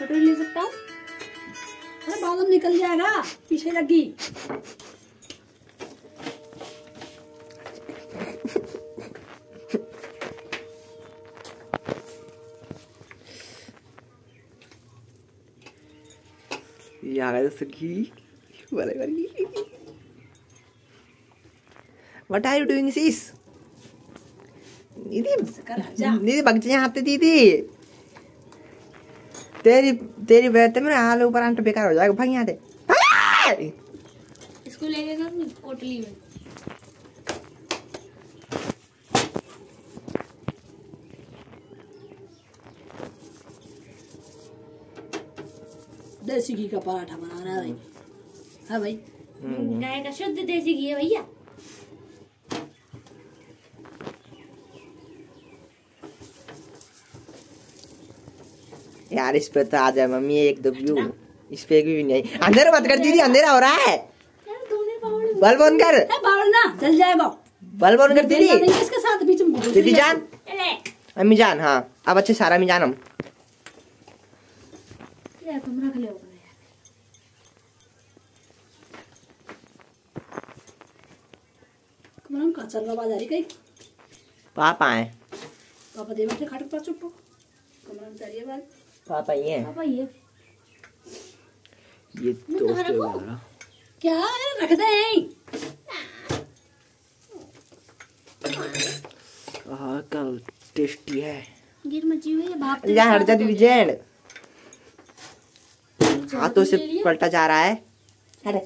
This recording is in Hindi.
कटोरी ले सकता हूँ? अरे बालम निकल जाएगा पीछे लगी। वाले वाली What are you doing, sis? दीदी दीदी बग यहाँ दीदी। तेरी तेरी से मेरा हाल ऊपर आंट बेकार हो जाएगा भाग यहाँ से इसको लेके गया अपनी पोटली में। देसी घी का पराठा बना रहा है भाई। हाँ भाई। गाय का शुद्ध देसी घी है भैया। यार इस पे तो आ जाए मम्मी एक दो व्यू। इस पे भी नहीं अंधेरा मत कर दीदी अंधेरा हो रहा है। बल्ब ऑन कर। ना जल जाएगा बल्ब ऑन कर दीदी। जलना नहीं है, इसके साथ बीच में दीदी जान। अम्मी जान हाँ। अब अच्छे सारा अम्मी जान हम। तुम रख ले पापा आए पापा दे बैठे खाट पर चुप चाहिए बाल पापा ये हैं। पापा ये। ये दोस्त है रखूँ? क्या? है? रख दे यहीं हाँ कल टेस्टी है। गिर मची हुई है भाप जा हट जा दीदी जैन हाथों से पलटा जा रहा है। अरे